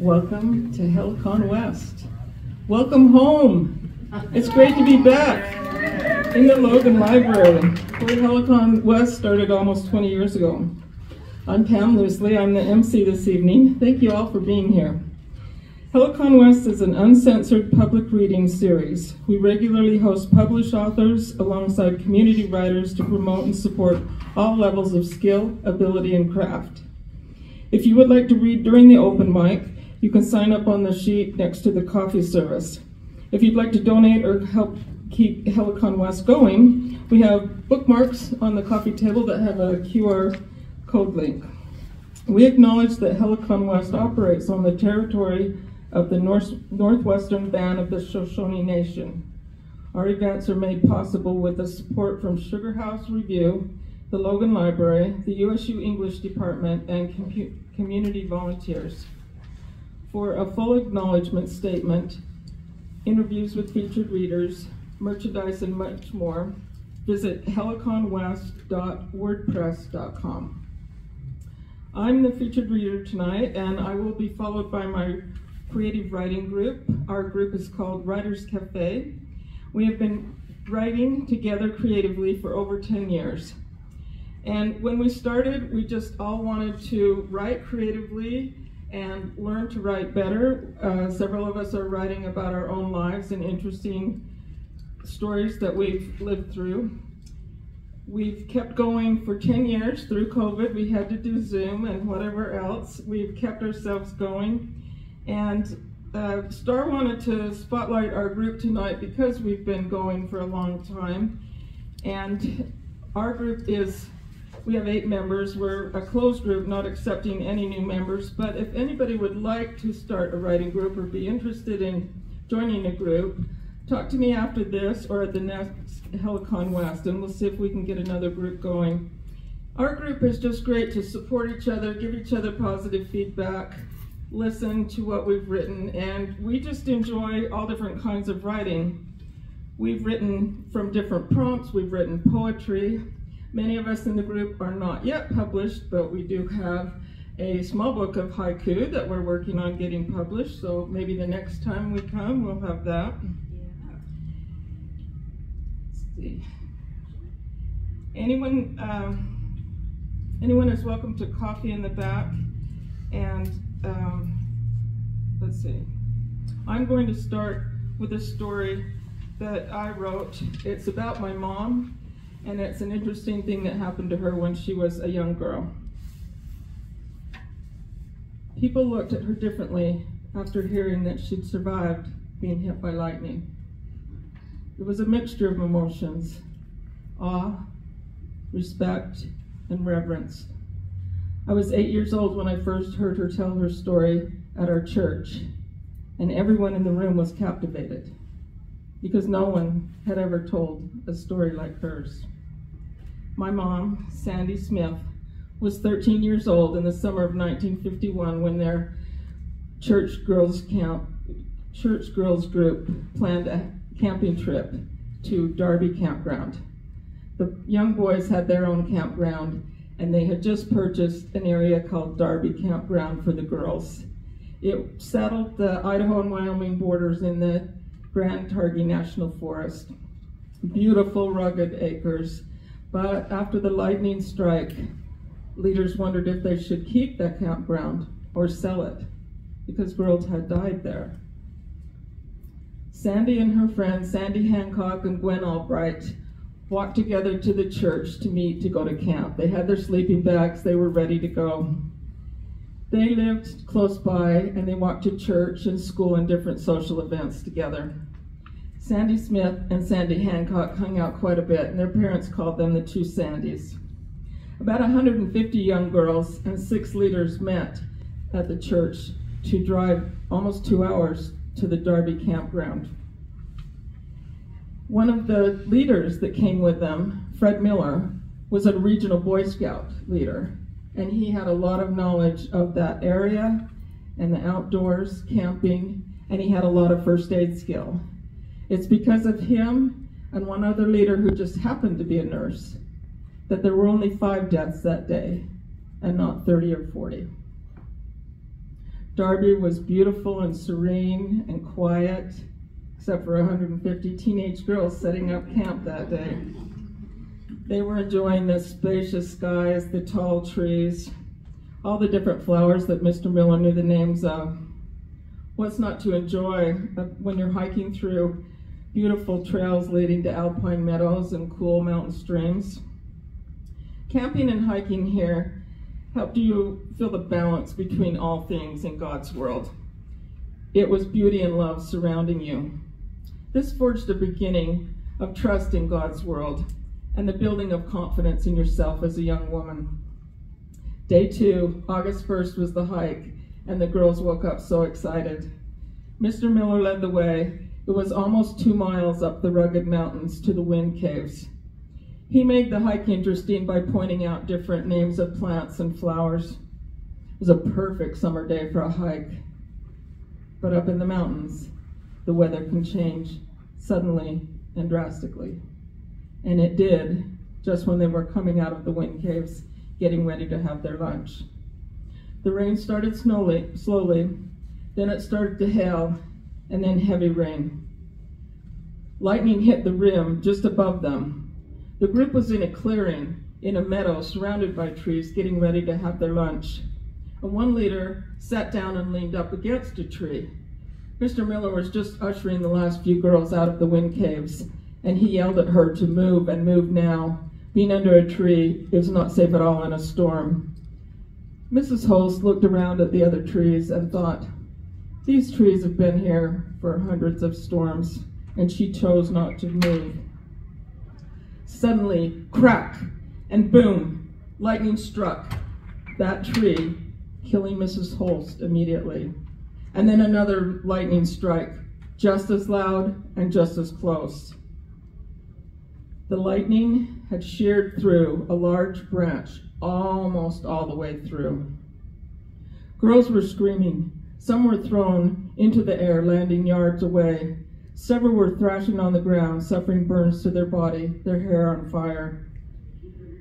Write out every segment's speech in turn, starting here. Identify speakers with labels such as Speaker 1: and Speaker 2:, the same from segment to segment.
Speaker 1: Welcome to Helicon West. Welcome home. It's great to be back in the Logan Library, where Helicon West started almost 20 years ago. I'm Pam Loosle. I'm the MC this evening. Thank you all for being here. Helicon West is an uncensored public reading series. We regularly host published authors alongside community writers to promote and support all levels of skill, ability, and craft. If you would like to read during the open mic, you can sign up on the sheet next to the coffee service. If you'd like to donate or help keep Helicon West going, we have bookmarks on the coffee table that have a QR code link. We acknowledge that Helicon West operates on the territory of the North, Northwestern Band of the Shoshone Nation. Our events are made possible with the support from Sugar House Review, the Logan Library, the USU English Department, and com community volunteers. For a full acknowledgement statement, interviews with featured readers, merchandise, and much more, visit heliconwest.wordpress.com. I'm the featured reader tonight, and I will be followed by my creative writing group. Our group is called Writers Cafe. We have been writing together creatively for over 10 years. And when we started, we just all wanted to write creatively and learn to write better. Uh, several of us are writing about our own lives and interesting stories that we've lived through. We've kept going for 10 years through COVID. We had to do Zoom and whatever else. We've kept ourselves going. And uh, Star wanted to spotlight our group tonight because we've been going for a long time. And our group is, we have eight members. We're a closed group, not accepting any new members. But if anybody would like to start a writing group or be interested in joining a group, talk to me after this or at the next Helicon West, and we'll see if we can get another group going. Our group is just great to support each other, give each other positive feedback, listen to what we've written, and we just enjoy all different kinds of writing. We've written from different prompts, we've written poetry. Many of us in the group are not yet published, but we do have a small book of haiku that we're working on getting published, so maybe the next time we come, we'll have that. see. Anyone, um, anyone is welcome to coffee in the back, and um, let's see. I'm going to start with a story that I wrote. It's about my mom, and it's an interesting thing that happened to her when she was a young girl. People looked at her differently after hearing that she'd survived being hit by lightning. It was a mixture of emotions awe, respect, and reverence. I was eight years old when I first heard her tell her story at our church, and everyone in the room was captivated because no one had ever told a story like hers. My mom, Sandy Smith, was 13 years old in the summer of 1951 when their church girls camp, church girls group planned a camping trip to Darby Campground. The young boys had their own campground and they had just purchased an area called Darby Campground for the girls. It settled the Idaho and Wyoming borders in the Grand Targhee National Forest. Beautiful, rugged acres. But after the lightning strike, leaders wondered if they should keep that campground or sell it because girls had died there. Sandy and her friends, Sandy Hancock and Gwen Albright, walked together to the church to meet to go to camp. They had their sleeping bags, they were ready to go. They lived close by and they walked to church and school and different social events together. Sandy Smith and Sandy Hancock hung out quite a bit, and their parents called them the two Sandys. About 150 young girls and six leaders met at the church to drive almost two hours to the Darby campground. One of the leaders that came with them, Fred Miller, was a regional Boy Scout leader, and he had a lot of knowledge of that area and the outdoors, camping, and he had a lot of first aid skill. It's because of him and one other leader who just happened to be a nurse that there were only five deaths that day and not 30 or 40. Darby was beautiful and serene and quiet, except for 150 teenage girls setting up camp that day. They were enjoying the spacious skies, the tall trees, all the different flowers that Mr. Miller knew the names of. What's not to enjoy uh, when you're hiking through beautiful trails leading to alpine meadows and cool mountain streams? Camping and hiking here helped you feel the balance between all things in God's world. It was beauty and love surrounding you. This forged the beginning of trust in God's world and the building of confidence in yourself as a young woman. Day two, August 1st, was the hike, and the girls woke up so excited. Mr. Miller led the way. It was almost two miles up the rugged mountains to the wind caves. He made the hike interesting by pointing out different names of plants and flowers. It was a perfect summer day for a hike. But up in the mountains, the weather can change suddenly and drastically. And it did just when they were coming out of the wind caves, getting ready to have their lunch. The rain started slowly, slowly, then it started to hail, and then heavy rain. Lightning hit the rim just above them. The group was in a clearing in a meadow surrounded by trees, getting ready to have their lunch. And one leader sat down and leaned up against a tree. Mr. Miller was just ushering the last few girls out of the wind caves, and he yelled at her to move and move now. Being under a tree is not safe at all in a storm. Mrs. Holst looked around at the other trees and thought, these trees have been here for hundreds of storms, and she chose not to move. Suddenly, crack and boom, lightning struck that tree, killing Mrs. Holst immediately. And then another lightning strike, just as loud and just as close. The lightning had sheared through a large branch almost all the way through. Girls were screaming. Some were thrown into the air, landing yards away. Several were thrashing on the ground, suffering burns to their body, their hair on fire.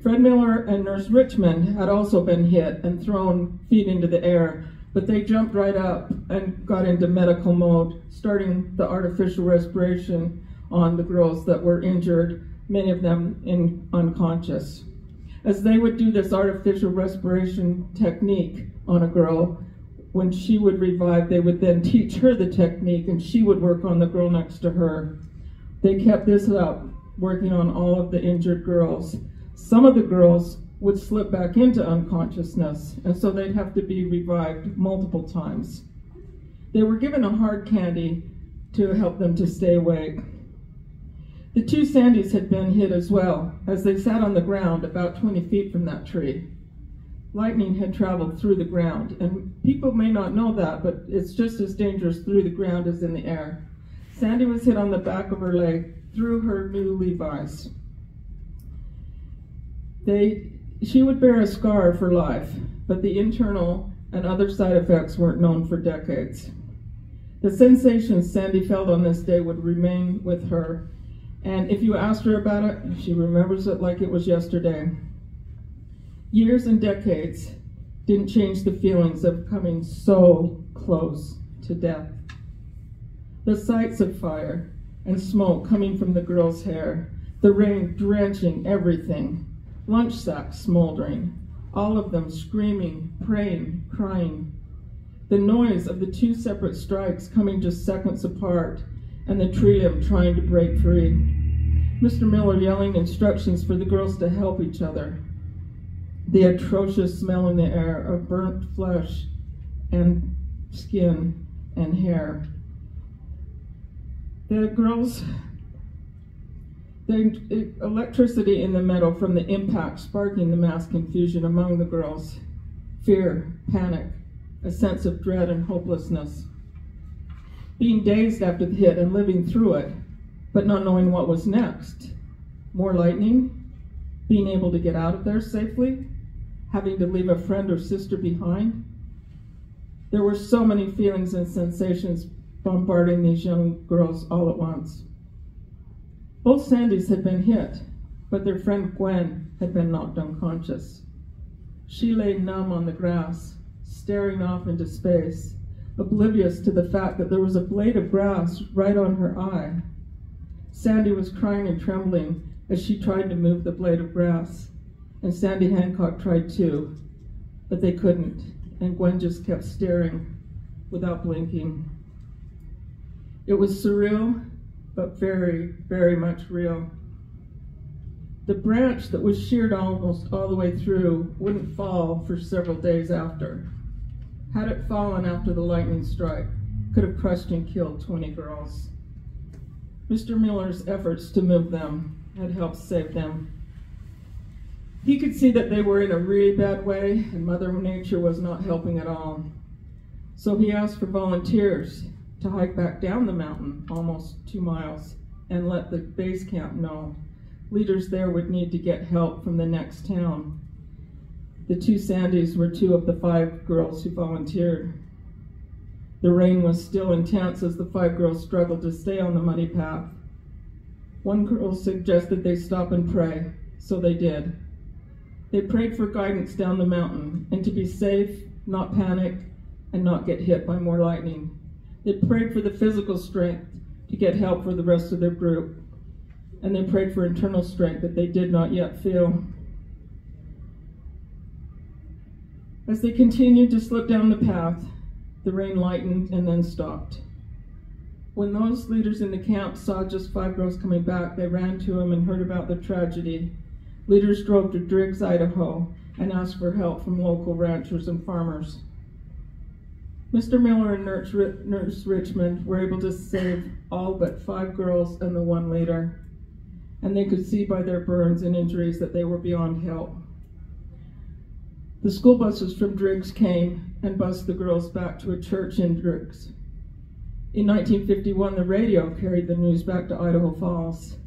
Speaker 1: Fred Miller and Nurse Richmond had also been hit and thrown feet into the air, but they jumped right up and got into medical mode, starting the artificial respiration on the girls that were injured, many of them in unconscious. As they would do this artificial respiration technique on a girl, when she would revive, they would then teach her the technique and she would work on the girl next to her. They kept this up, working on all of the injured girls. Some of the girls would slip back into unconsciousness, and so they'd have to be revived multiple times. They were given a hard candy to help them to stay awake. The two Sandys had been hit as well, as they sat on the ground about 20 feet from that tree. Lightning had traveled through the ground, and people may not know that, but it's just as dangerous through the ground as in the air. Sandy was hit on the back of her leg through her new Levi's. They she would bear a scar for life, but the internal and other side effects weren't known for decades. The sensations Sandy felt on this day would remain with her, and if you asked her about it, she remembers it like it was yesterday. Years and decades didn't change the feelings of coming so close to death. The sights of fire and smoke coming from the girl's hair, the rain drenching everything, lunch sacks smoldering, all of them screaming, praying, crying. The noise of the two separate strikes coming just seconds apart, and the limb trying to break free. Mr. Miller yelling instructions for the girls to help each other. The atrocious smell in the air of burnt flesh and skin and hair. The girls the electricity in the metal from the impact sparking the mass confusion among the girls. Fear, panic, a sense of dread and hopelessness. Being dazed after the hit and living through it, but not knowing what was next. More lightning, being able to get out of there safely, having to leave a friend or sister behind. There were so many feelings and sensations bombarding these young girls all at once. Both Sandys had been hit, but their friend Gwen had been knocked unconscious. She lay numb on the grass, staring off into space, oblivious to the fact that there was a blade of grass right on her eye. Sandy was crying and trembling as she tried to move the blade of grass, and Sandy Hancock tried too, but they couldn't, and Gwen just kept staring without blinking. It was surreal, but very, very much real. The branch that was sheared almost all the way through wouldn't fall for several days after. Had it fallen after the lightning strike, could have crushed and killed 20 girls. Mr. Miller's efforts to move them had helped save them. He could see that they were in a really bad way, and Mother Nature was not helping at all. So he asked for volunteers to hike back down the mountain almost two miles and let the base camp know. Leaders there would need to get help from the next town. The two Sandys were two of the five girls who volunteered. The rain was still intense as the five girls struggled to stay on the muddy path. One girl suggested they stop and pray, so they did. They prayed for guidance down the mountain and to be safe, not panic, and not get hit by more lightning. They prayed for the physical strength to get help for the rest of their group, and they prayed for internal strength that they did not yet feel. As they continued to slip down the path, the rain lightened and then stopped. When those leaders in the camp saw just five girls coming back, they ran to him and heard about the tragedy. Leaders drove to Driggs, Idaho, and asked for help from local ranchers and farmers. Mr. Miller and Nurse, Richmond were able to save all but five girls and the one leader, and they could see by their burns and injuries that they were beyond help. The school buses from Driggs came and bused the girls back to a church in Driggs. In 1951, the radio carried the news back to Idaho Falls,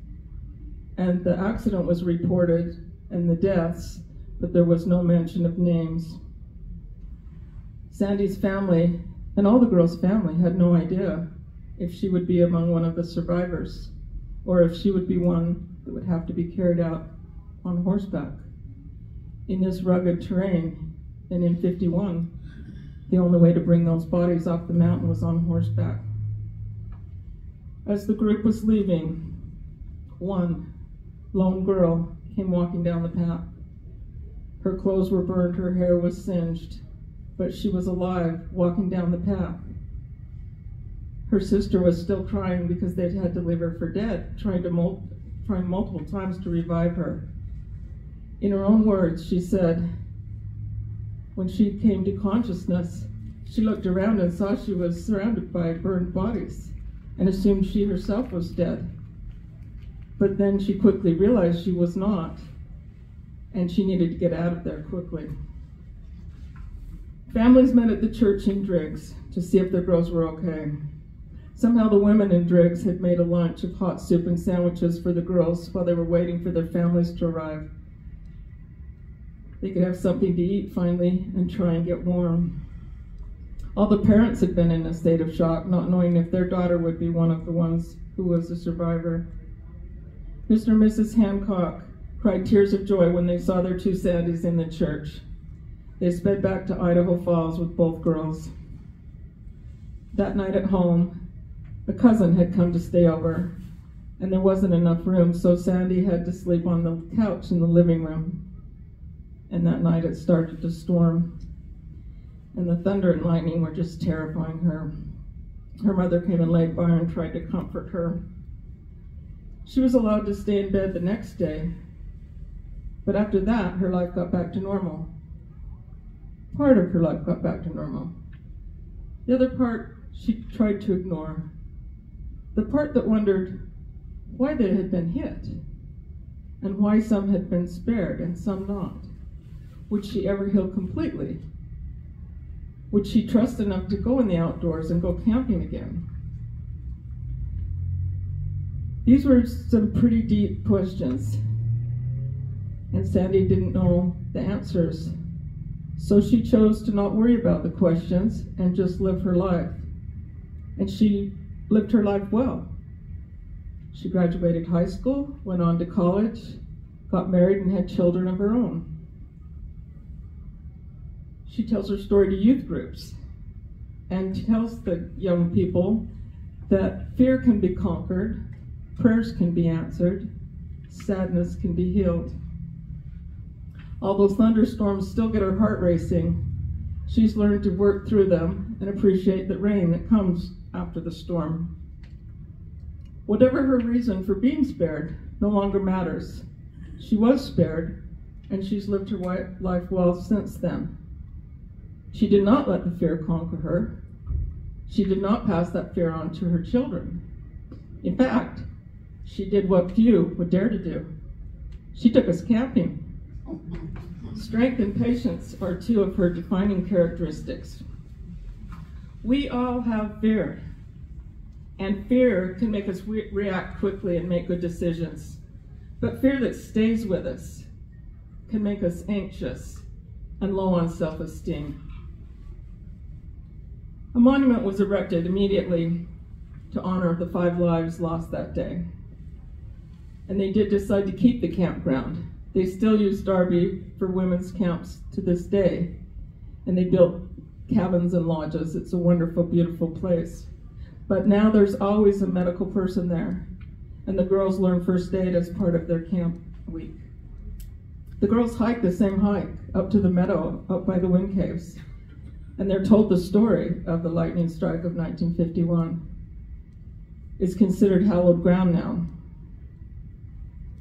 Speaker 1: and the accident was reported and the deaths, but there was no mention of names. Sandy's family and all the girls' family had no idea if she would be among one of the survivors or if she would be one that would have to be carried out on horseback in this rugged terrain. And in 51, the only way to bring those bodies off the mountain was on horseback. As the group was leaving, one lone girl came walking down the path. Her clothes were burned, her hair was singed, but she was alive, walking down the path. Her sister was still crying because they'd had to leave her for dead, trying to mul- trying multiple times to revive her. In her own words, she said, when she came to consciousness, she looked around and saw she was surrounded by burned bodies and assumed she herself was dead. But then she quickly realized she was not, and she needed to get out of there quickly. Families met at the church in Driggs to see if their girls were okay. Somehow the women in Driggs had made a lunch of hot soup and sandwiches for the girls while they were waiting for their families to arrive. They could have something to eat finally and try and get warm. All the parents had been in a state of shock, not knowing if their daughter would be one of the ones who was a survivor. Mr. and Mrs. Hancock cried tears of joy when they saw their two Sandys in the church. They sped back to Idaho Falls with both girls. That night at home, a cousin had come to stay over, and there wasn't enough room, so Sandy had to sleep on the couch in the living room. And that night it started to storm, and the thunder and lightning were just terrifying her. Her mother came and laid by her and tried to comfort her. She was allowed to stay in bed the next day, but after that, her life got back to normal part of her life got back to normal. The other part she tried to ignore. The part that wondered why they had been hit and why some had been spared and some not. Would she ever heal completely? Would she trust enough to go in the outdoors and go camping again? These were some pretty deep questions, and Sandy didn't know the answers so she chose to not worry about the questions and just live her life. And she lived her life well. She graduated high school, went on to college, got married, and had children of her own. She tells her story to youth groups, and tells the young people that fear can be conquered, prayers can be answered, sadness can be healed. Although thunderstorms still get her heart racing, she's learned to work through them and appreciate the rain that comes after the storm. Whatever her reason for being spared no longer matters. She was spared, and she's lived her life well since then. She did not let the fear conquer her. She did not pass that fear on to her children. In fact, she did what few would dare to do. She took us camping. Strength and patience are two of her defining characteristics. We all have fear, and fear can make us re react quickly and make good decisions. But fear that stays with us can make us anxious and low on self esteem. A monument was erected immediately to honor the five lives lost that day. And they did decide to keep the campground. They still use Darby for women's camps to this day. And they built cabins and lodges. It's a wonderful, beautiful place. But now there's always a medical person there. And the girls learn first aid as part of their camp week. The girls hike the same hike up to the meadow up by the wind caves and they're told the story of the lightning strike of 1951. It's considered hallowed ground now.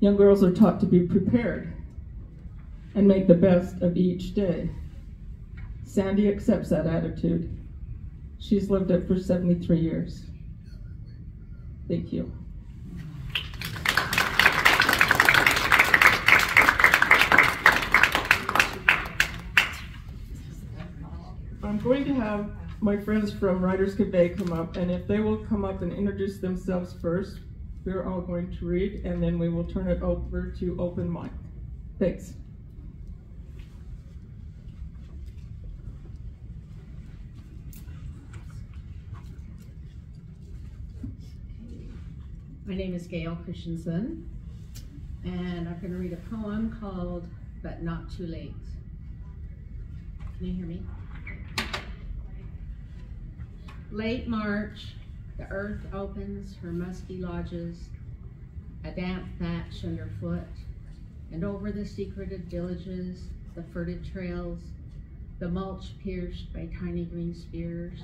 Speaker 1: Young girls are taught to be prepared and make the best of each day. Sandy accepts that attitude. She's lived it for 73 years. Thank you. I'm going to have my friends from Writers Cafe come up, and if they will come up and introduce themselves first, we're all going to read, and then we will turn it over to open mic. Thanks.
Speaker 2: My name is Gail Christensen, and I'm going to read a poem called But Not Too Late. Can you hear me? Late March, the earth opens her musky lodges, a damp thatch underfoot, and over the secreted villages, the furted trails, the mulch pierced by tiny green spears.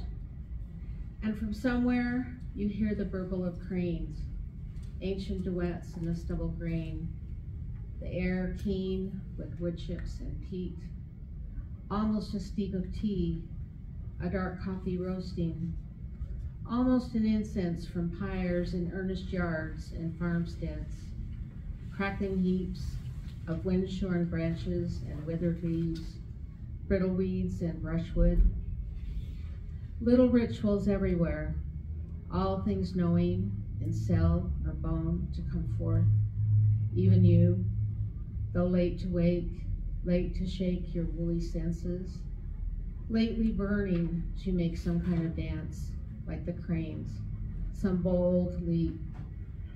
Speaker 2: And from somewhere, you hear the burble of cranes, ancient duets in the stubble grain, the air keen with wood chips and peat, almost a steep of tea a dark coffee roasting, almost an incense from pyres in earnest yards and farmsteads, crackling heaps of wind-shorn branches and withered leaves, brittle weeds and brushwood. Little rituals everywhere, all things knowing in cell or bone to come forth, even you, though late to wake, late to shake your woolly senses, lately burning to make some kind of dance, like the cranes, some bold leap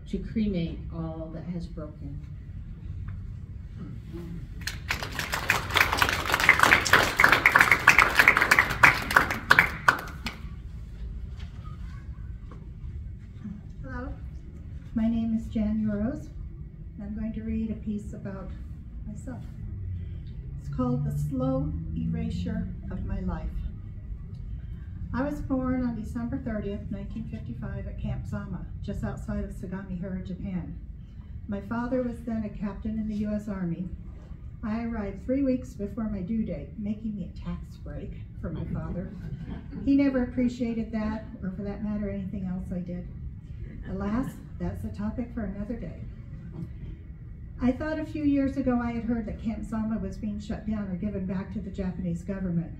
Speaker 2: to cremate all that has broken.
Speaker 3: Hello, my name is Jan Uros. I'm going to read a piece about myself It's called The Slow Erasure of My Life. I was born on December 30th, 1955 at Camp Zama, just outside of Sagamihara, Japan. My father was then a captain in the U.S. Army. I arrived three weeks before my due date, making me a tax break for my father. He never appreciated that, or for that matter, anything else I did. Alas, that's a topic for another day. I thought a few years ago I had heard that Camp Zama was being shut down or given back to the Japanese government.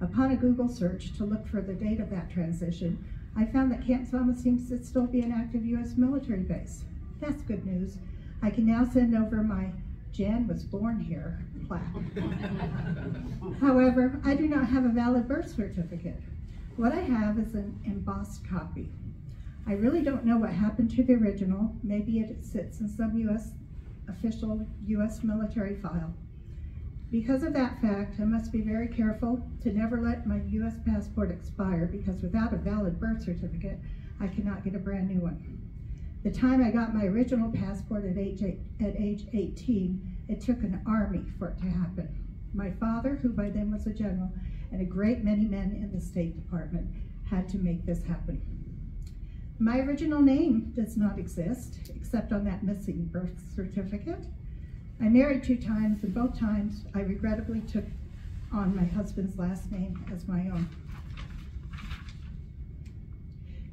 Speaker 3: Upon a Google search to look for the date of that transition, I found that Camp Zama seems to still be an active U.S. military base. That's good news. I can now send over my Jan was born here plaque. However, I do not have a valid birth certificate. What I have is an embossed copy. I really don't know what happened to the original. Maybe it sits in some U.S official U.S. military file. Because of that fact, I must be very careful to never let my U.S. passport expire because without a valid birth certificate, I cannot get a brand new one. The time I got my original passport at age, eight, at age 18, it took an army for it to happen. My father, who by then was a general, and a great many men in the State Department had to make this happen. My original name does not exist, except on that missing birth certificate. I married two times, and both times I regrettably took on my husband's last name as my own.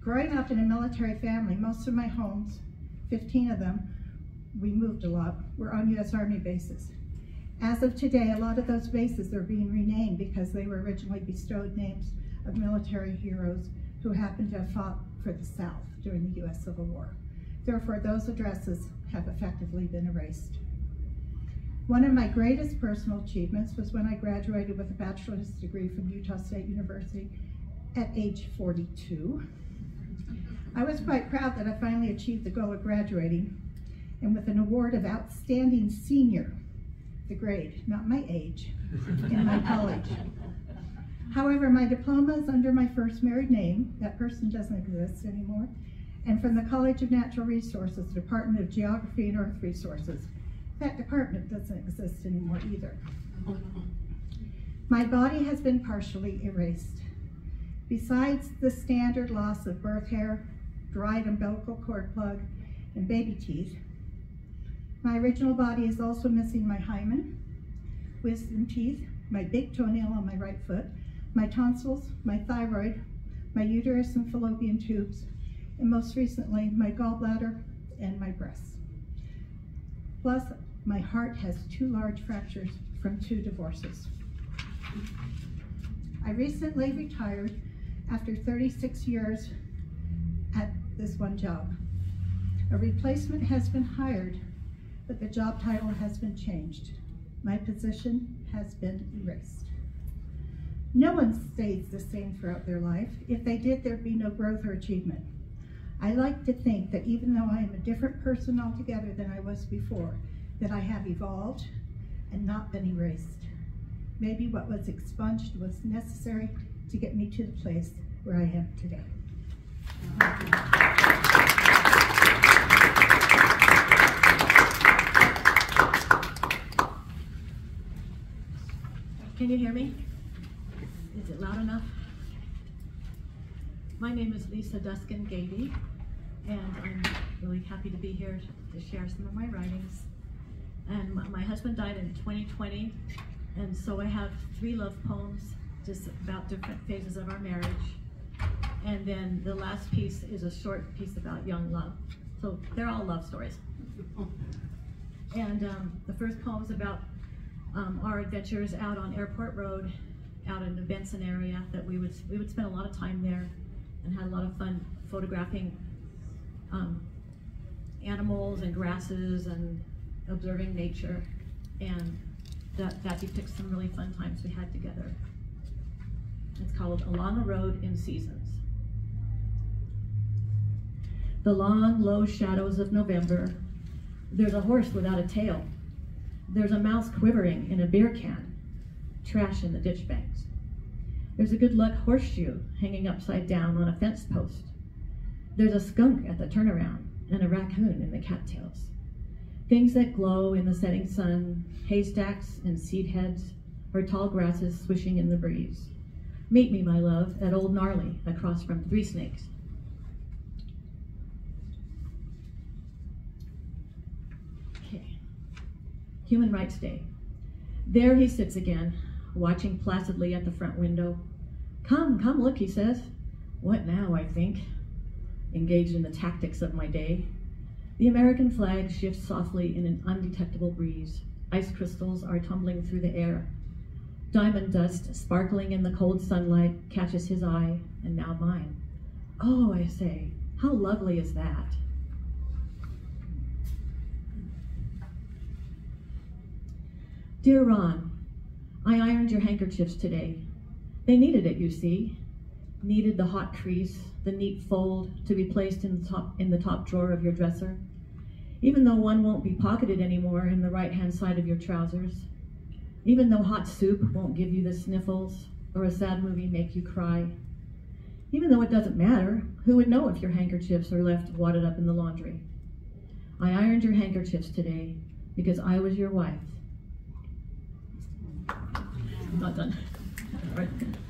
Speaker 3: Growing up in a military family, most of my homes, 15 of them, we moved a lot, were on U.S. Army bases. As of today, a lot of those bases are being renamed because they were originally bestowed names of military heroes who happened to have fought for the South during the U.S. Civil War. Therefore, those addresses have effectively been erased. One of my greatest personal achievements was when I graduated with a bachelor's degree from Utah State University at age 42. I was quite proud that I finally achieved the goal of graduating and with an award of Outstanding Senior, the grade, not my age, in my college. However, my diploma is under my first married name. That person doesn't exist anymore. And from the College of Natural Resources, Department of Geography and Earth Resources. That department doesn't exist anymore either. My body has been partially erased. Besides the standard loss of birth hair, dried umbilical cord plug, and baby teeth, my original body is also missing my hymen, wisdom teeth, my big toenail on my right foot, my tonsils, my thyroid, my uterus and fallopian tubes, and most recently, my gallbladder and my breasts. Plus, my heart has two large fractures from two divorces. I recently retired after 36 years at this one job. A replacement has been hired, but the job title has been changed. My position has been erased. No one stays the same throughout their life. If they did, there'd be no growth or achievement. I like to think that even though I am a different person altogether than I was before, that I have evolved and not been erased. Maybe what was expunged was necessary to get me to the place where I am today.
Speaker 4: Can you hear me? Is it loud enough? My name is Lisa Duskin Gady, and I'm really happy to be here to share some of my writings. And my, husband died in 2020, and so I have three love poems just about different phases of our marriage. And then the last piece is a short piece about young love. So they're all love stories. And um, the first poem is about um, our adventures out on Airport Road out in the Benson area that we would we would spend a lot of time there and had a lot of fun photographing um, animals and grasses and observing nature and that, that depicts some really fun times we had together. It's called Along a Road in Seasons. The long, low shadows of November. There's a horse without a tail. There's a mouse quivering in a beer can trash in the ditch banks. There's a good luck horseshoe hanging upside down on a fence post. There's a skunk at the turnaround and a raccoon in the cattails. Things that glow in the setting sun, haystacks and seed heads, or tall grasses swishing in the breeze. Meet me, my love, at Old Gnarly across from Three Snakes. Okay. Human Rights Day. There he sits again, watching placidly at the front window. Come, come, look, he says. What now, I think? Engaged in the tactics of my day. The American flag shifts softly in an undetectable breeze. Ice crystals are tumbling through the air. Diamond dust, sparkling in the cold sunlight, catches his eye, and now mine. Oh, I say, how lovely is that? Dear Ron, I ironed your handkerchiefs today. They needed it, you see. Needed the hot crease, the neat fold to be placed in the top, in the top drawer of your dresser. Even though one won't be pocketed anymore in the right-hand side of your trousers. Even though hot soup won't give you the sniffles or a sad movie make you cry. Even though it doesn't matter, who would know if your handkerchiefs are left wadded up in the laundry? I ironed your handkerchiefs today because I was your wife. I'm not done.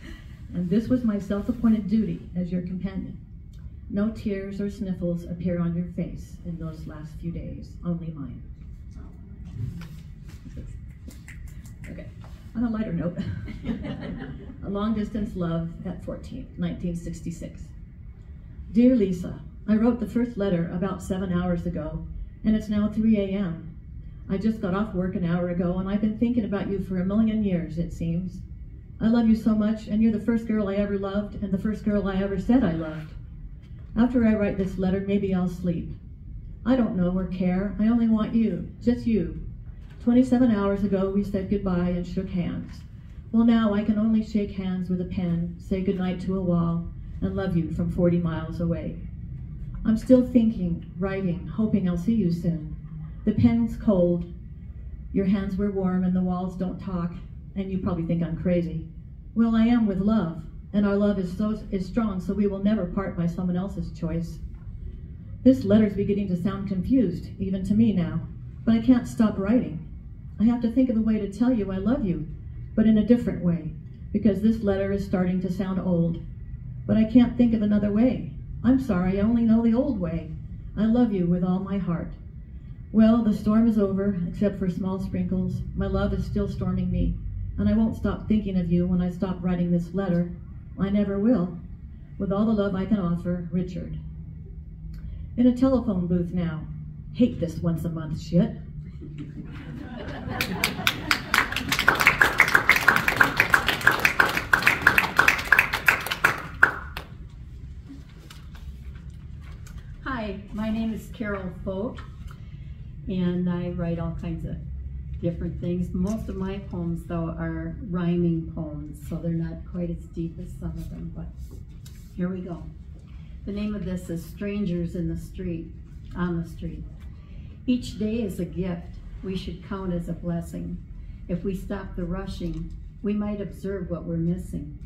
Speaker 4: And this was my self appointed duty as your companion. No tears or sniffles appear on your face in those last few days, only mine. Okay, on a lighter note, a long distance love at 14, 1966. Dear Lisa, I wrote the first letter about seven hours ago, and it's now 3 a.m. I just got off work an hour ago, and I've been thinking about you for a million years, it seems. I love you so much, and you're the first girl I ever loved, and the first girl I ever said I loved. After I write this letter, maybe I'll sleep. I don't know or care. I only want you, just you. 27 hours ago, we said goodbye and shook hands. Well, now I can only shake hands with a pen, say goodnight to a wall, and love you from 40 miles away. I'm still thinking, writing, hoping I'll see you soon. The pen's cold, your hands were warm, and the walls don't talk, and you probably think I'm crazy. Well, I am with love, and our love is so is strong, so we will never part by someone else's choice. This letter's beginning to sound confused, even to me now, but I can't stop writing. I have to think of a way to tell you I love you, but in a different way, because this letter is starting to sound old. But I can't think of another way. I'm sorry, I only know the old way. I love you with all my heart. Well, the storm is over, except for small sprinkles. My love is still storming me, and I won't stop thinking of you when I stop writing this letter. I never will. With all the love I can offer, Richard. In a telephone booth now. Hate this once a month shit.
Speaker 2: Hi, my name is Carol Foat, and I write all kinds of different things. Most of my poems, though, are rhyming poems, so they're not quite as deep as some of them, but here we go. The name of this is Strangers in the Street, on the Street. Each day is a gift we should count as a blessing. If we stop the rushing, we might observe what we're missing.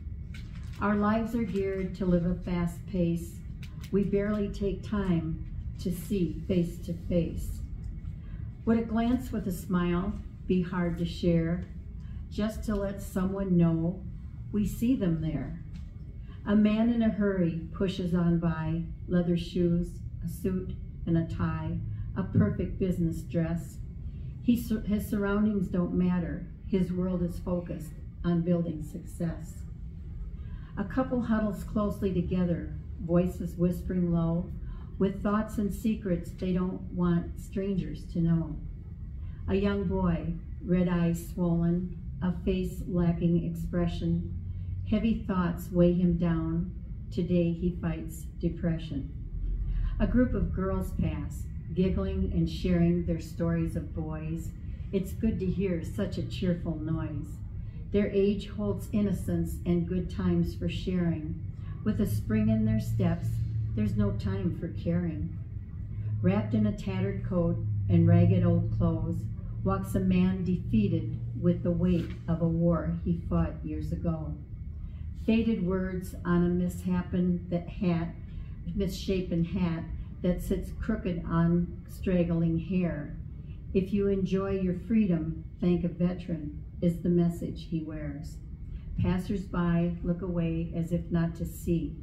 Speaker 2: Our lives are geared to live a fast pace. We barely take time to see face to face. Would a glance with a smile be hard to share? Just to let someone know we see them there. A man in a hurry pushes on by, leather shoes, a suit and a tie, a perfect business dress. He, his surroundings don't matter. His world is focused on building success. A couple huddles closely together, voices whispering low, with thoughts and secrets they don't want strangers to know. A young boy, red eyes swollen, a face lacking expression, heavy thoughts weigh him down. Today he fights depression. A group of girls pass, giggling and sharing their stories of boys. It's good to hear such a cheerful noise. Their age holds innocence and good times for sharing. With a spring in their steps, there's no time for caring. Wrapped in a tattered coat and ragged old clothes, walks a man defeated with the weight of a war he fought years ago. Faded words on a mishapen that hat, misshapen hat that sits crooked on straggling hair. If you enjoy your freedom, thank a veteran, is the message he wears. Passers-by look away as if not to see.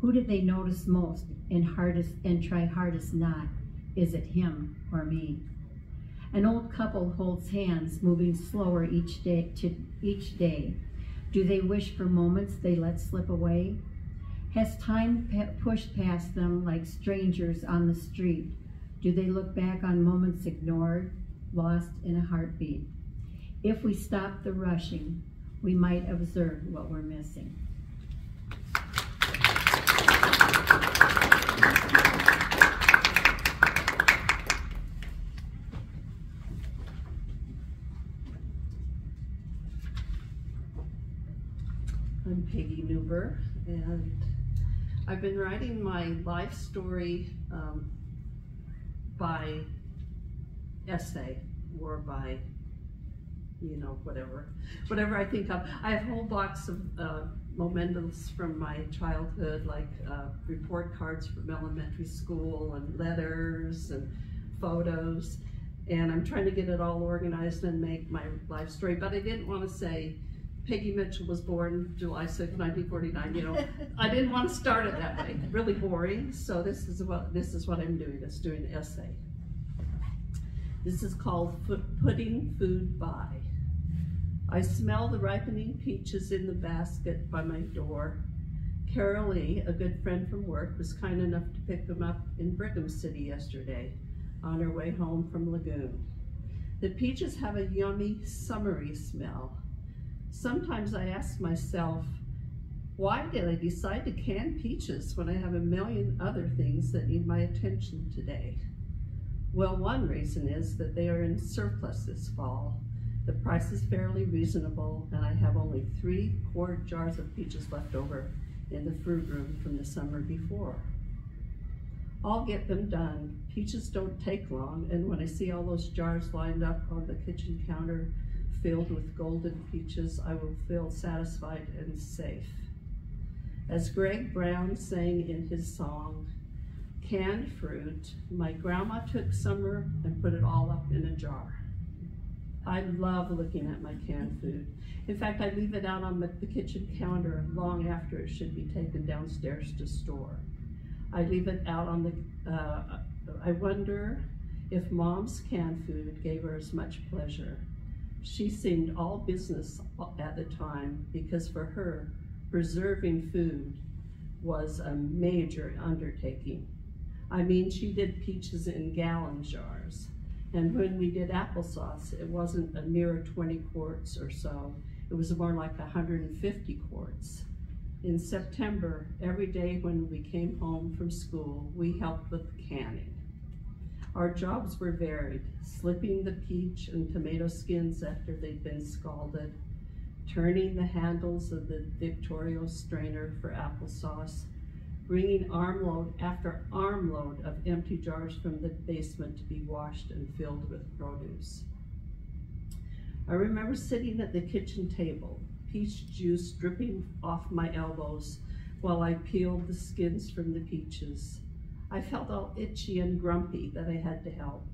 Speaker 2: Who did they notice most and hardest and try hardest not? Is it him or me? An old couple holds hands, moving slower each day to each day. Do they wish for moments they let slip away? Has time pushed past them like strangers on the street? Do they look back on moments ignored, lost in a heartbeat? If we stop the rushing, we might observe what we're missing.
Speaker 5: I'm Peggy Newber, and I've been writing my life story um, by essay or by you know, whatever, whatever I think of. I have a whole box of uh, mementos from my childhood, like uh, report cards from elementary school and letters and photos. And I'm trying to get it all organized and make my life story. But I didn't want to say Peggy Mitchell was born July 6, 1949. You know, I didn't want to start it that way. Really boring. So this is what this is what I'm doing. It's doing an essay. This is called Putting Food By. I smell the ripening peaches in the basket by my door. Carol Lee, a good friend from work, was kind enough to pick them up in Brigham City yesterday on her way home from Lagoon. The peaches have a yummy, summery smell. Sometimes I ask myself, why did I decide to can peaches when I have a million other things that need my attention today? Well, one reason is that they are in surplus this fall. The price is fairly reasonable, and I have only three quart jars of peaches left over in the fruit room from the summer before. I'll get them done. Peaches don't take long, and when I see all those jars lined up on the kitchen counter filled with golden peaches, I will feel satisfied and safe. As Greg Brown sang in his song, Canned Fruit, my grandma took summer and put it all up in a jar. I love looking at my canned food. In fact, I leave it out on the kitchen counter long after it should be taken downstairs to store. I leave it out on the, uh, I wonder if mom's canned food gave her as much pleasure. She seemed all business at the time because for her, preserving food was a major undertaking. I mean, she did peaches in gallon jars. And when we did applesauce, it wasn't a mere 20 quarts or so. It was more like 150 quarts. In September, every day when we came home from school, we helped with canning. Our jobs were varied, slipping the peach and tomato skins after they'd been scalded, turning the handles of the Victorio strainer for applesauce, bringing armload after armload of empty jars from the basement to be washed and filled with produce. I remember sitting at the kitchen table, peach juice dripping off my elbows while I peeled the skins from the peaches. I felt all itchy and grumpy that I had to help.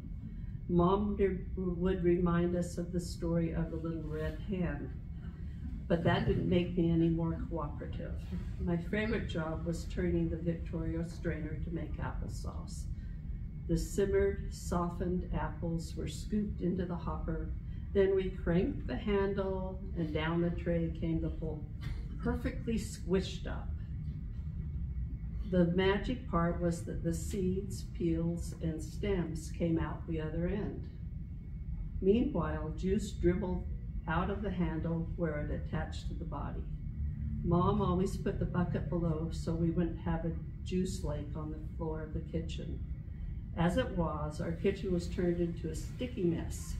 Speaker 5: Mom would remind us of the story of the little red hen, but that didn't make me any more cooperative. My favorite job was turning the Victorio strainer to make applesauce. The simmered, softened apples were scooped into the hopper then we cranked the handle and down the tray came the whole perfectly squished up. The magic part was that the seeds, peels, and stems came out the other end. Meanwhile, juice dribbled out of the handle where it attached to the body. Mom always put the bucket below so we wouldn't have a juice lake on the floor of the kitchen. As it was, our kitchen was turned into a sticky mess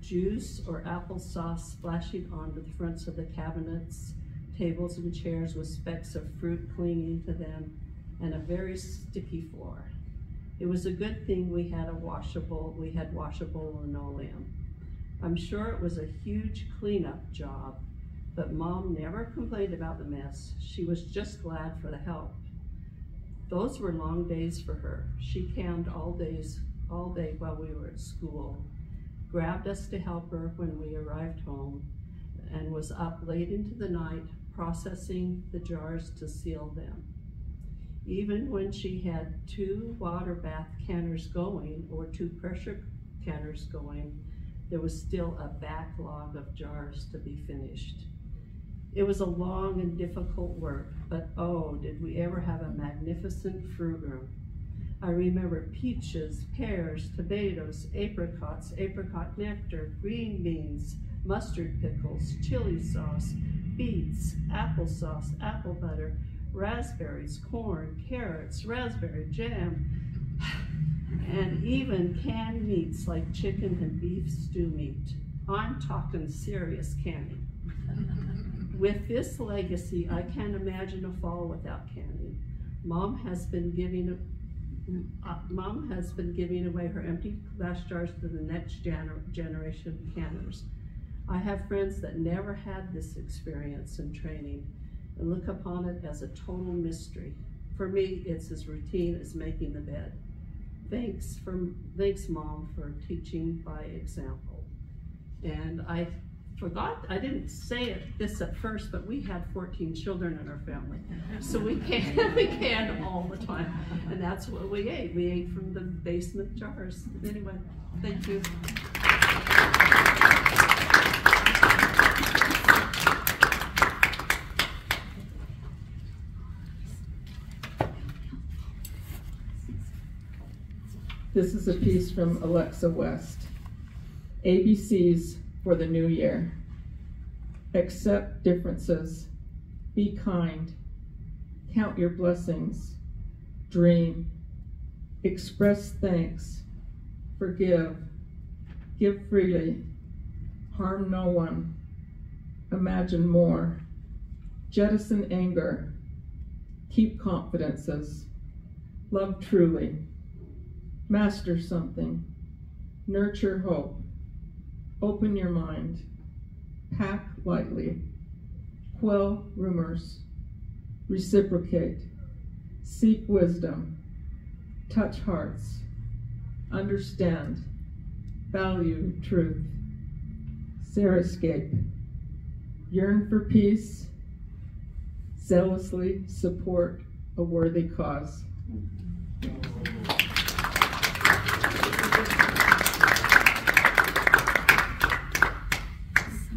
Speaker 5: juice or applesauce splashing onto the fronts of the cabinets, tables and chairs with specks of fruit clinging to them, and a very sticky floor. It was a good thing we had a washable, we had washable linoleum. I'm sure it was a huge cleanup job, but mom never complained about the mess. She was just glad for the help. Those were long days for her. She canned all days, all day while we were at school grabbed us to help her when we arrived home, and was up late into the night processing the jars to seal them. Even when she had two water bath canners going or two pressure canners going, there was still a backlog of jars to be finished. It was a long and difficult work, but oh, did we ever have a magnificent fruit room. I remember peaches, pears, tomatoes, apricots, apricot nectar, green beans, mustard pickles, chili sauce, beets, applesauce, apple butter, raspberries, corn, carrots, raspberry jam, and even canned meats like chicken and beef stew meat. I'm talking serious canning. With this legacy, I can't imagine a fall without canning. Mom has been giving Uh, mom has been giving away her empty glass jars to the next gener generation of canners. I have friends that never had this experience and training and look upon it as a total mystery. For me, it's as routine as making the bed. Thanks for, thanks mom for teaching by example. And I forgot, I didn't say it this at first, but we had 14 children in our family. So we can we canned all the time. And that's what we ate. We ate from the basement jars. Anyway, thank you.
Speaker 1: This is a piece from Alexa West. ABCs for the new year. Accept differences. Be kind. Count your blessings. Dream. Express thanks. Forgive. Give freely. Harm no one. Imagine more. Jettison anger. Keep confidences. Love truly. Master something. Nurture hope. Open your mind. Pack lightly. Quell rumors. Reciprocate. Seek wisdom. Touch hearts. Understand. Value truth. Xeriscape. Yearn for peace. Zealously support a worthy cause.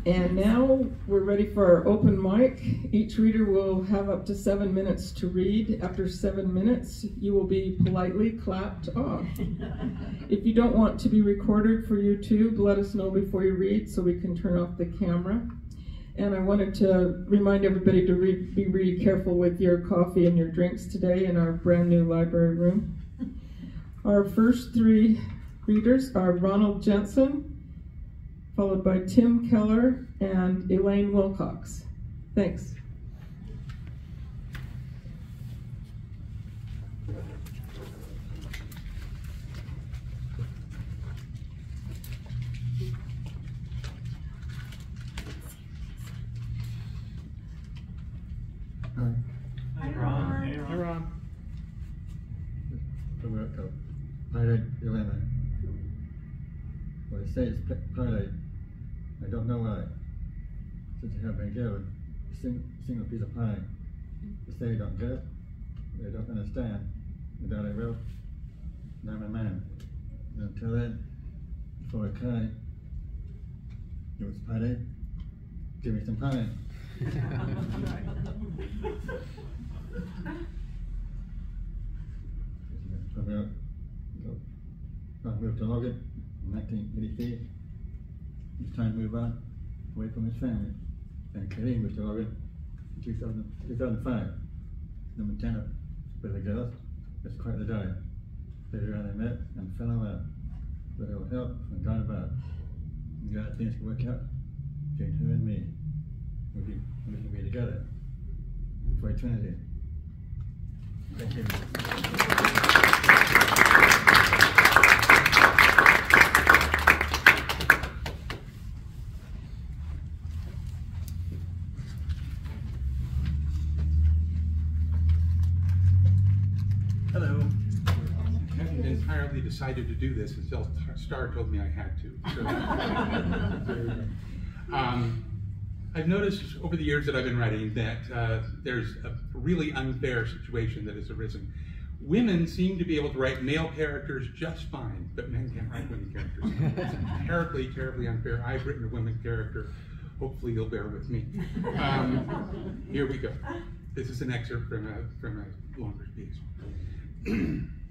Speaker 1: And now we're ready for our open mic. Each reader will have up to seven minutes to read. After seven minutes, you will be politely clapped off. If you don't want to be recorded for YouTube, let us know before you read so we can turn off the camera. And I wanted to remind everybody to re- be really careful with your coffee and your drinks today in our brand new library room. Our first three readers are Ronald Jensen, followed by Tim Keller and Elaine Wilcox. Thanks.
Speaker 6: Hi.
Speaker 7: Hi, Ron. Hey,
Speaker 6: Hi, Ron. Roberto. Pilot Elena. They say it's pilot. I don't know why. Since I have been given a sing- single piece of pie. They say I don't get it. They don't understand. And that I will. I'm a man. And until then, before I cry, it was pie. Give me some pie. There, I moved to Logan 1983. It's time to move on, away from his family. And Kareem moved to Logan in 2000, 2005. Number 10 with the girls. It's quite the day. On, I met and fell in love. With a little help from God above. And God things can work out between her and me. We'll be, we can be together for eternity. Thank you.
Speaker 7: Hello. I hadn't entirely decided to do this until Star told me I had to. So, um, I've noticed over the years that I've been writing that uh, there's a really unfair situation that has arisen. Women seem to be able to write male characters just fine, but men can't write women characters. It's terribly, terribly unfair. I've written a women character. Hopefully you'll bear with me. Um, here we go. This is an excerpt from a, from a longer piece.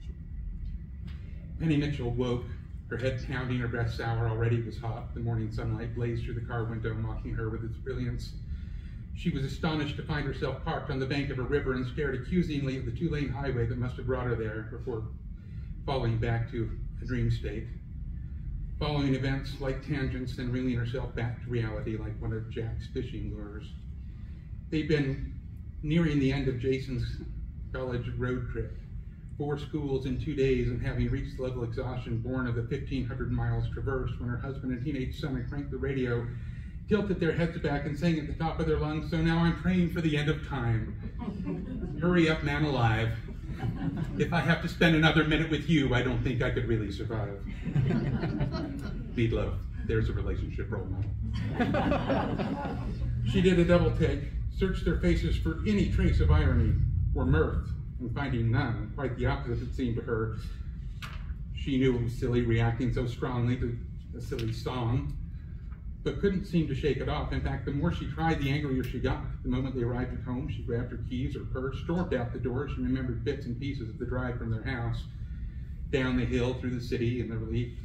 Speaker 7: Penny Mitchell woke, her head pounding, her breath sour. Already it was hot. The morning sunlight blazed through the car window, mocking her with its brilliance. She was astonished to find herself parked on the bank of a river and stared accusingly at the two lane highway that must have brought her there before falling back to a dream state. Following events like tangents and reeling herself back to reality like one of Jack's fishing lures. They'd been nearing the end of Jason's college road trip. Four schools in two days, and having reached the level of exhaustion born of the 1,500 miles traversed when her husband and teenage son had cranked the radio tilted their heads back and sang at the top of their lungs, So now I'm praying for the end of time. Hurry up, man alive. If I have to spend another minute with you, I don't think I could really survive. Meat Loaf, there's a relationship role model. she did a double take, searched their faces for any trace of irony or mirth, finding none, quite the opposite it seemed to her. She knew it was silly reacting so strongly to a silly song, but couldn't seem to shake it off. In fact, the more she tried, the angrier she got. The moment they arrived at home, she grabbed her keys or purse, stormed out the door. She remembered bits and pieces of the drive from their house down the hill through the city and the relief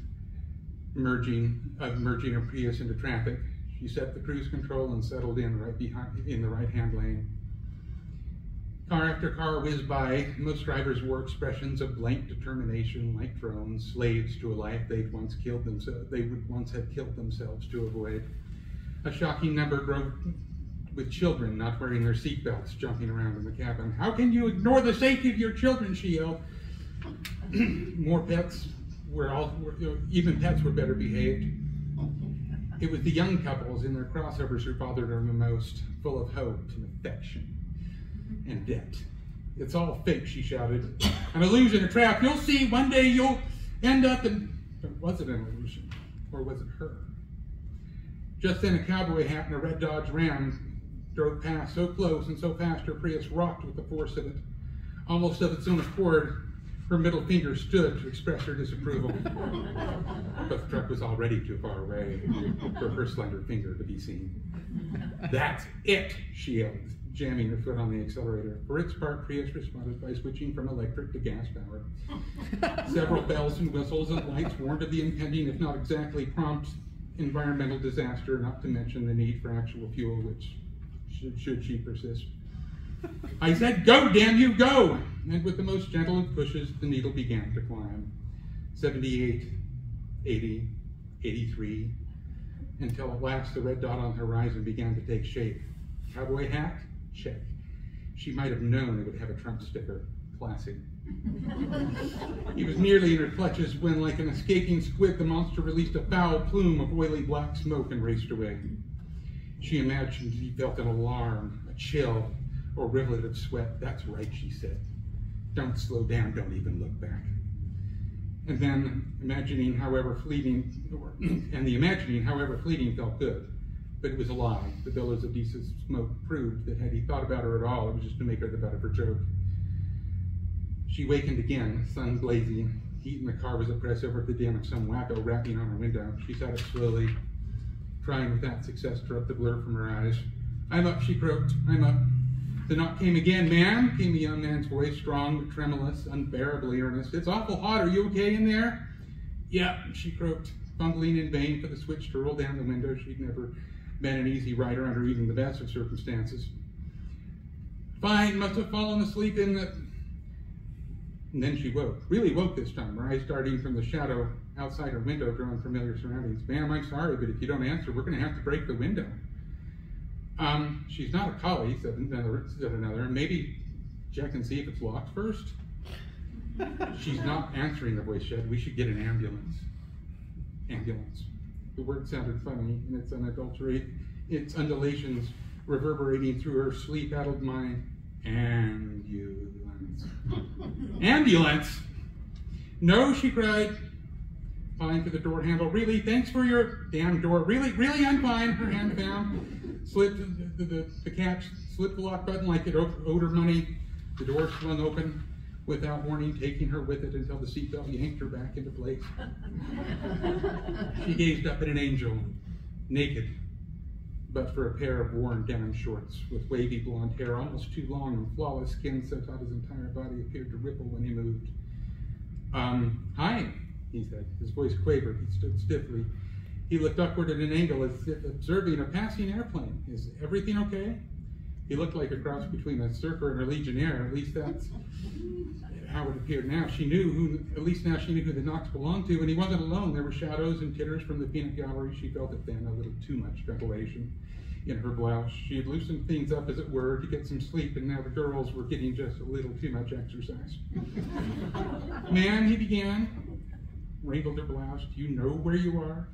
Speaker 7: merging of merging her Prius into traffic. She set the cruise control and settled in right behind in the right-hand lane. Car after car whizzed by. Most drivers wore expressions of blank determination, like drones, slaves to a life they'd once killed themselves. They would once have killed themselves to avoid. A shocking number drove with children not wearing their seatbelts, jumping around in the cabin. How can you ignore the safety of your children? She yelled. More pets were all, were, even pets were better behaved. It was the young couples in their crossovers who bothered her the most, full of hope and affection and debt. It's all fake, she shouted. An illusion, a trap. You'll see, one day you'll end up in. Was it an illusion? Or was it her? Just then, a cowboy hat and a red Dodge Ram drove past so close and so fast her Prius rocked with the force of it. Almost of its own accord, her middle finger stood to express her disapproval. but the truck was already too far away for her slender finger to be seen. That's it, she yelled jamming her foot on the accelerator. For its part, Prius responded by switching from electric to gas power. Several bells and whistles and lights warned of the impending, if not exactly prompt, environmental disaster, not to mention the need for actual fuel, which should, should she persist. I said, go, damn you, go! And with the most gentle of pushes, the needle began to climb. 78, 80, 83, until at last the red dot on the horizon began to take shape. Cowboy hat, Check. She might have known it would have a Trump sticker. Classic. he was nearly in her clutches when, like an escaping squid, the monster released a foul plume of oily black smoke and raced away. She imagined he felt an alarm, a chill, or a rivulet of sweat. That's right, she said. Don't slow down, don't even look back. And then, imagining, however fleeting, and the imagining, however fleeting, felt good. But it was a lie. The billows of diesel smoke proved that had he thought about her at all, it was just to make her the better for joke. She wakened again, sun blazing. Heat in the car was oppressive over the of some wacko rapping on her window. She sat up slowly, trying without success to rub the blur from her eyes. I'm up, she croaked. I'm up. The knock came again. Ma'am, came the young man's voice, strong tremulous, unbearably earnest. It's awful hot. Are you okay in there? Yeah, she croaked, fumbling in vain for the switch to roll down the window. She'd never been an easy writer under even the best of circumstances. Fine, must have fallen asleep in the. And then she woke, really woke this time, her eyes starting from the shadow outside her window, drawing familiar surroundings. Ma'am, I'm sorry, but if you don't answer, we're going to have to break the window. Um, she's not a collie, said another, said another. Maybe check and see if it's locked first. she's not answering, the voice said. We should get an ambulance. Ambulance. The word sounded funny in its unadulterated, its undulations reverberating through her sleep-addled mind. Ambulance. Ambulance? No, she cried, flying for the door handle. Really, thanks for your damn door. Really, really, I'm fine. Her hand found, slipped the, the, the, the catch, slipped the lock button like it owed her money. The door swung open without warning, taking her with it until the seatbelt yanked her back into place. she gazed up at an angel, naked, but for a pair of worn denim shorts, with wavy blonde hair almost too long and flawless skin so taut his entire body appeared to ripple when he moved. Um, hi, he said. His voice quavered. He stood stiffly. He looked upward at an angle as if observing a passing airplane. Is everything okay? He looked like a cross between a surfer and a legionnaire. At least that's how it appeared now. She knew who, at least now she knew who the knocks belonged to, and he wasn't alone. There were shadows and titters from the peanut gallery. She felt it then, a little too much ventilation in her blouse. She had loosened things up, as it were, to get some sleep, and now the girls were getting just a little too much exercise. Man, he began, wrinkled her blouse, do you know where you are?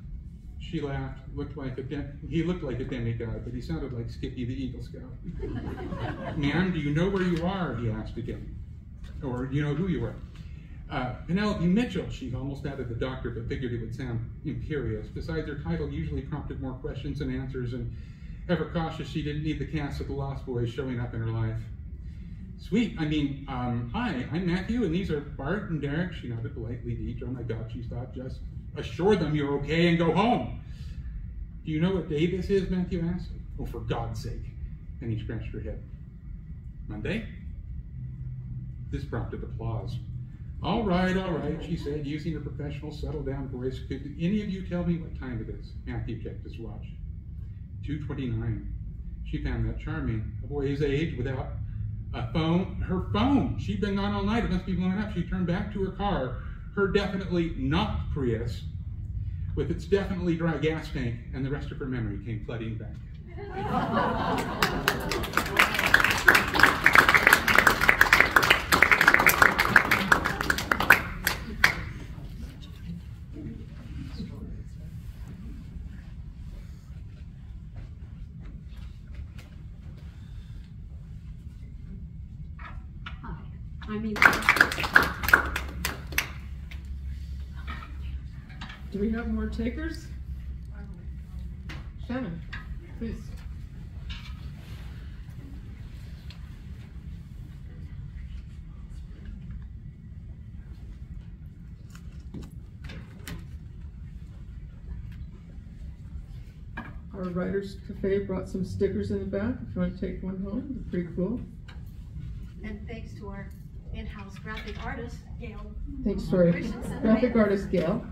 Speaker 7: She laughed, looked like a he looked like a demigod, but he sounded like Skippy the Eagle Scout. Ma'am, do you know where you are? He asked again. Or do you know who you are? Uh, Penelope Mitchell, she almost added the doctor, but figured it would sound imperious. Besides, her title usually prompted more questions and answers, and ever cautious, she didn't need the cast of the Lost Boys showing up in her life. Sweet, I mean, um, hi, I'm Matthew, and these are Bart and Derek. She nodded politely to each. Oh my God, she thought, just assure them you're okay and go home. Do you know what day this is? Matthew asked. Oh, for God's sake. And he scratched her head. Monday? This prompted applause. All right, all right, she said, using her professional, settle down voice. Could any of you tell me what time it is? Matthew checked his watch. 2.29. She found that charming. A boy his age without a phone. Her phone. She'd been gone all night. It must be blowing up. She turned back to her car, her definitely not Prius, with its definitely dry gas tank, and the rest of her memory came flooding back.
Speaker 2: Hi, I'm Eva.
Speaker 1: Do we have more takers? Shannon, please. Our Writers Cafe brought some stickers in the back. If you want to take one home, they're pretty cool.
Speaker 8: And thanks to our in-house graphic artist, Gail.
Speaker 1: Thanks to our
Speaker 8: Christensen.
Speaker 1: graphic artist Gail.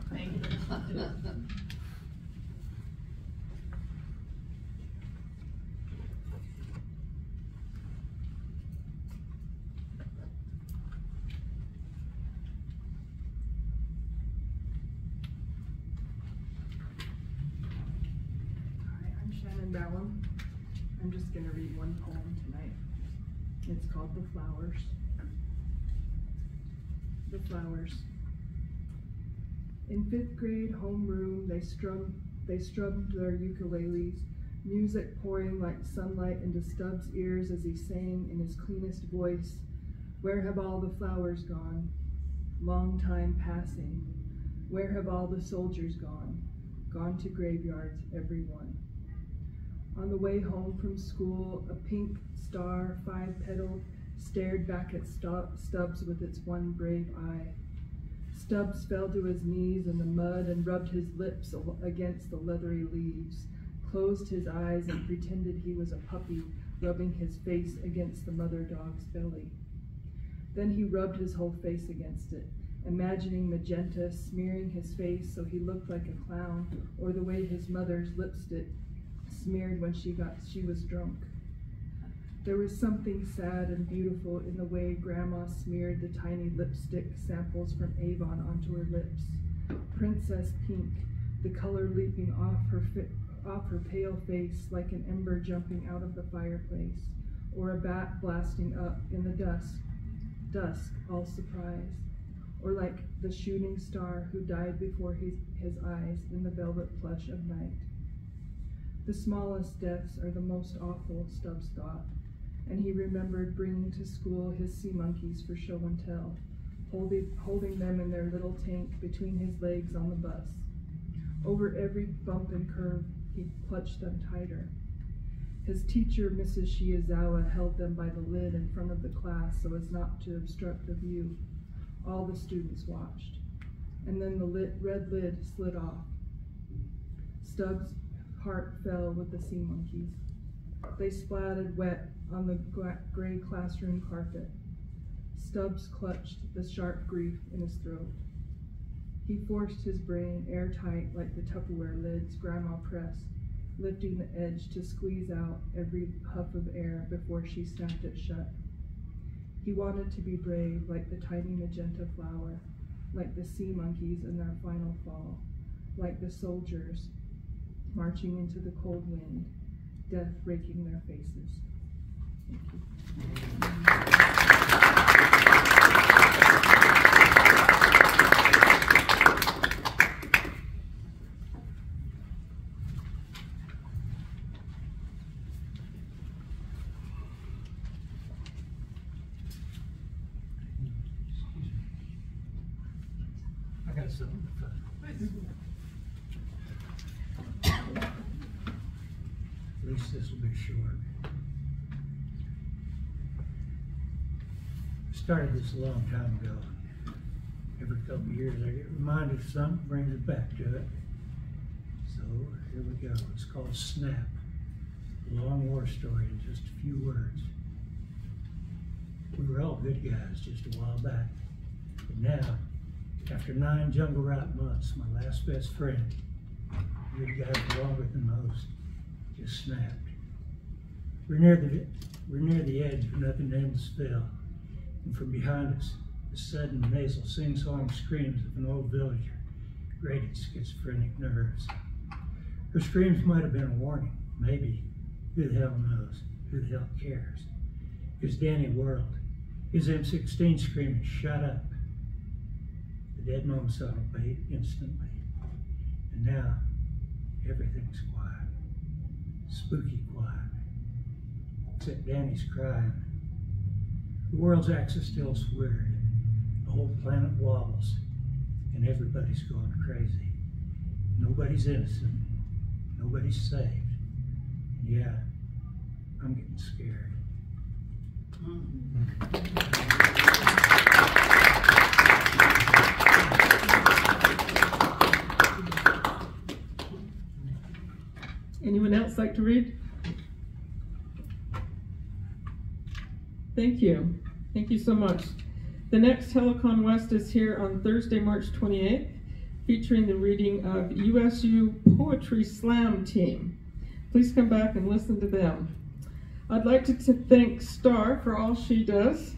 Speaker 9: Hi, I'm Shannon Ballum. I'm just gonna read one poem tonight. It's called The Flowers. The Flowers. In fifth grade homeroom, they strummed, they strummed their ukuleles, music pouring like sunlight into Stubbs' ears as he sang in his cleanest voice, Where have all the flowers gone? Long time passing. Where have all the soldiers gone? Gone to graveyards, every one. On the way home from school, a pink star, five petaled, stared back at Stubbs with its one brave eye. Stubbs fell to his knees in the mud and rubbed his lips against the leathery leaves, closed his eyes and pretended he was a puppy, rubbing his face against the mother dog's belly. Then he rubbed his whole face against it, imagining magenta smearing his face so he looked like a clown, or the way his mother's lipstick smeared when she got she was drunk. There was something sad and beautiful in the way Grandma smeared the tiny lipstick samples from Avon onto her lips. Princess pink, the color leaping off her off her pale face like an ember jumping out of the fireplace, or a bat blasting up in the dusk, dusk, all surprise, or like the shooting star who died before his, his eyes in the velvet plush of night. The smallest deaths are the most awful, Stubbs thought, and he remembered bringing to school his sea monkeys for show and tell, holding, holding them in their little tank between his legs on the bus. Over every bump and curve, he clutched them tighter. His teacher, Mrs. Shiazawa, held them by the lid in front of the class so as not to obstruct the view. All the students watched. And then the lit, red lid slid off. Stubbs' heart fell with the sea monkeys. They splattered wet on the gray classroom carpet. Stubbs clutched the sharp grief in his throat. He forced his brain airtight like the Tupperware lids Grandma pressed, lifting the edge to squeeze out every puff of air before she snapped it shut. He wanted to be brave like the tiny magenta flower, like the sea monkeys in their final fall, like the soldiers marching into the cold wind, death raking their faces. Thank you.
Speaker 10: something fun. At least this will be short. I started this a long time ago. Every couple of years I get reminded of something, brings it back to it. So here we go. It's called Snap. A long war story in just a few words. We were all good guys just a while back. But now, after nine jungle rot months, my last best friend, good guy for longer than most, just snapped. We're near the we're near the edge of nothing the spell, and from behind us, the sudden nasal sing-song screams of an old villager grated schizophrenic nerves. Her screams might have been a warning, maybe. Who the hell knows? Who the hell cares? Was Danny World. His M16 screaming, shut up. The dead mom saw bait instantly. And now, everything's quiet. Spooky quiet. Except Danny's crying. The world's axis tilts weird. The whole planet wobbles. And everybody's going crazy. Nobody's innocent. Nobody's saved. And yeah, I'm getting scared.
Speaker 1: Anyone else like to read? Thank you. Thank you so much. The next Helicon West is here on Thursday, March 28th, featuring the reading of USU Poetry Slam Team. Please come back and listen to them. I'd like to, thank Star for all she does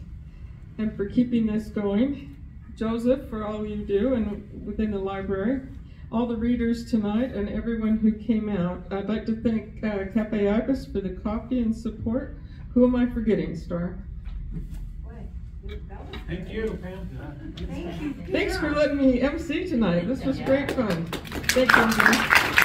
Speaker 1: and for keeping this going, Joseph for all you do and within the library, all the readers tonight, and everyone who came out. I'd like to thank uh, Cafe Ibis for the coffee and support. Who am I forgetting, Star?
Speaker 10: Thank you, Pam.
Speaker 8: Thank you.
Speaker 1: Thanks for letting me MC tonight. This was great fun. Thank you.